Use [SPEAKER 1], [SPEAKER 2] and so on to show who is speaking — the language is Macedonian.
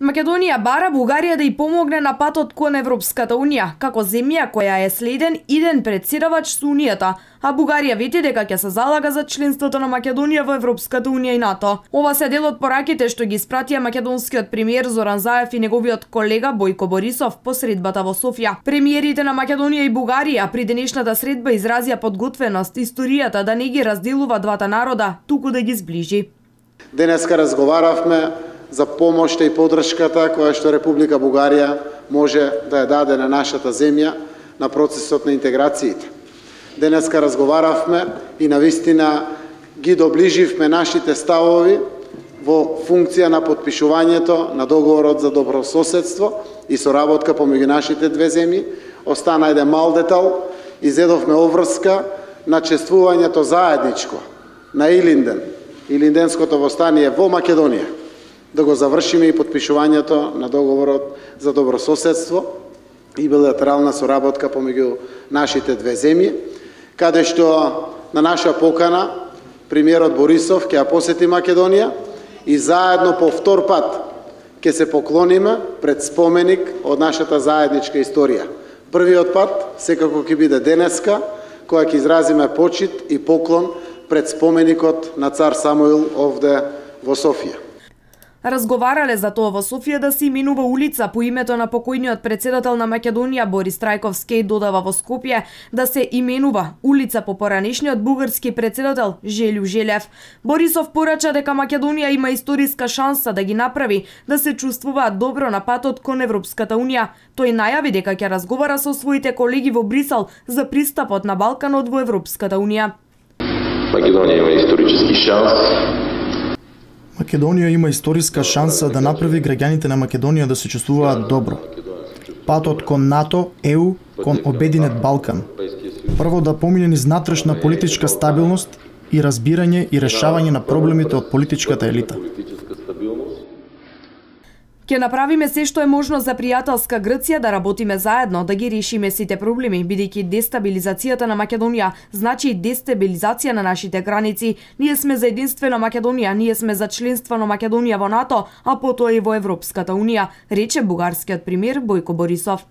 [SPEAKER 1] Македонија бара Бугарија да ја помогне на патот кон Европската Унија, како земја која е следен иден председавач со Унијата, а Бугарија вети дека ќе се залага за членството на Македонија во Европската Унија и НАТО. Ова се дел од пораките што ги спратија македонскиот премиер Зоран Заев и неговиот колега Бојко Борисов по средбата во Софија. Премиерите на Македонија и Бугарија при денешната средба изразија подготвеност историјата да не ги разделува двата народа, туку да ги сближи.
[SPEAKER 2] Денеска разговаравме за помошта и подршката која што Република Бугарија може да ја даде на нашата земја на процесот на интеграциите. Денеска разговаравме и на вистина ги доближивме нашите ставови во функција на подпишувањето на договорот за добрососедство и соработка помеѓу нашите две земји. Остана еден мал детал, изедовме обврска на чествувањето заедничко на Илинден, Илинденското востание во Македонија да го завршиме и подпишувањето на договорот за добрососедство и билатерална соработка помеѓу нашите две земји, каде што на наша покана премиерот Борисов ќе ја посети Македонија и заедно по втор пат ќе се поклониме пред споменик од нашата заедничка историја. Првиот пат секако ќе биде денеска, која ќе изразиме почит и поклон пред споменикот на цар Самуил овде во Софија.
[SPEAKER 1] Разговарале за тоа во Софија да се именува улица по името на покојниот председател на Македонија Борис Трајковски додава во Скопје да се именува улица по поранешниот бугарски председател Желју Желев. Борисов порача дека Македонија има историска шанса да ги направи да се чувствуваат добро на патот кон Европската Унија. Тој најави дека ќе разговара со своите колеги во Брисел за пристапот на Балканот во Европската Унија.
[SPEAKER 3] Македонија има исторически шанс
[SPEAKER 4] Македонија има историска шанса да направи граѓаните на Македонија да се чувствуваат добро. Патот кон НАТО, ЕУ, кон обединет Балкан. Прво да помине низ натрешна политичка стабилност и разбирање и решавање на проблемите од политичката елита.
[SPEAKER 1] Ке направиме се што е можно за пријателска Грција да работиме заедно, да ги решиме сите проблеми, бидејќи дестабилизацијата на Македонија значи дестабилизација на нашите граници. Ние сме за единствена Македонија, ние сме за членство на Македонија во НАТО, а потоа и во Европската Унија, рече бугарскиот премиер Бојко Борисов.